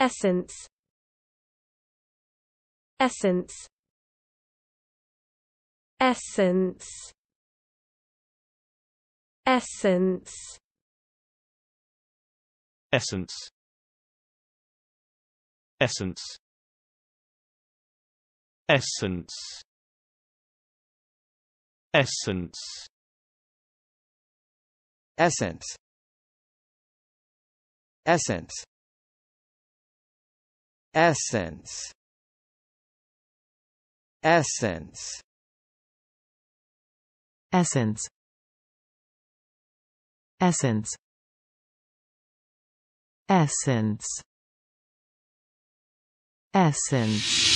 essence essence essence essence. Essence. Essence. Essence. Essence. Essence. Essence essence essence essence essence essence essence